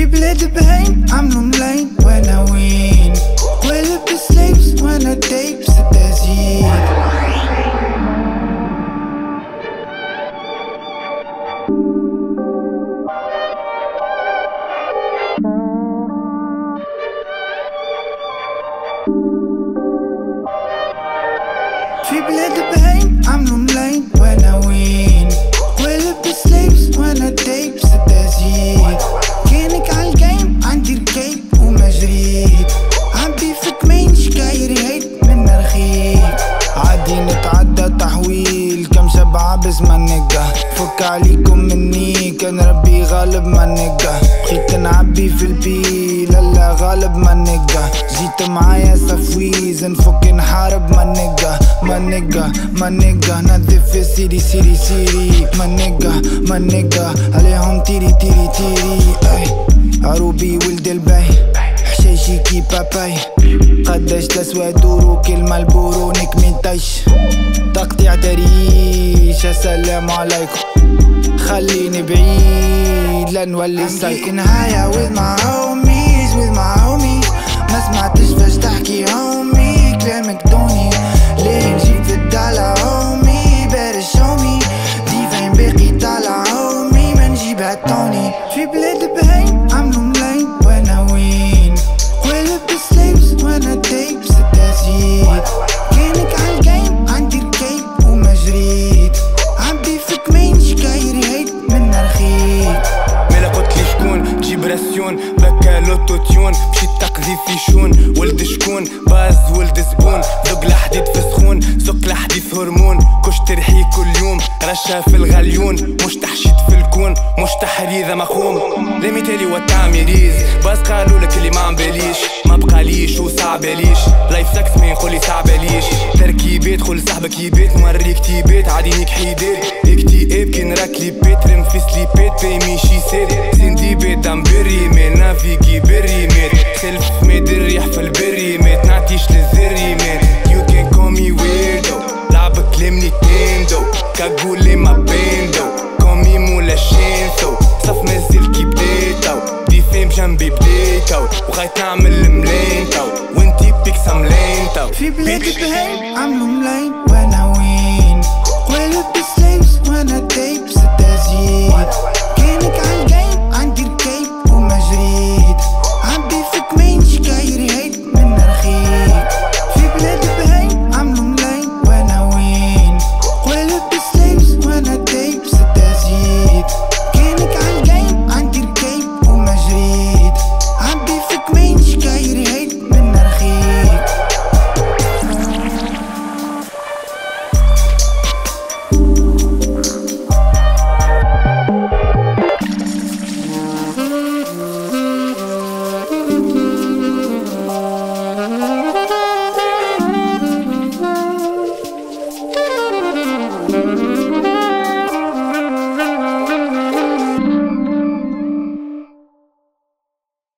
People the pain, I'm no blame when I win. Well up the slaves when I tape, so that's People at the I'm when I win. When I. عادي نتعدى تحويل. كم سبعة بس ما نقة فك عليكم مني. كان ربي غالب ما نقة بقيت نعبي في البيل. لا غالب ما نقة جيت معايا سفويز. نفك نحارب ما نقة ما نقة ما نقة نظف في سيري سيري سيري. ما نقة ما نقة عليهم تيري تيري تيري. أي. عروبي ولد البي حشيشي كي باباي قداش تسوى دورو كلمة البورو نكمي طيش. تقطيع دريش السلام عليكم. خليني بعيد لنولي سايكو. نهاية with my homies تيون مشيت تقذي في شون. ولد شكون؟ باز ولد زبون. ذوق الحديد في سخون. سوق الحديد هرمون. كش ترحي كل يوم. رشا في الغليون مش تحشيد في الكون. مش تحريذة مخوم لا مثالي والتعميريز باز قالوا لك اللي ما عمباليش ما بقاليش. وصعب عليش لايف ساكس ما يقولي صعب عليش تركيبات خل صاحبك يبات نوريك تيبات عادي نيك حيدات اكتئاب كي نراك ليبات رم في سليبات باي ميشي ساد سندي بيت عم بري مات نافيكي بري مات خلف ماد الريح في البري مات نعطيش للذري مات يو كان كومي ويردو لعبك كلمني تندو كاقولي ما بيندو. كومي مولا شينسو. صف مازال كي بديتو. دي فيم جنبي بديتو. وغايت نعمل some lame though. She bled the pain, I'm lame when I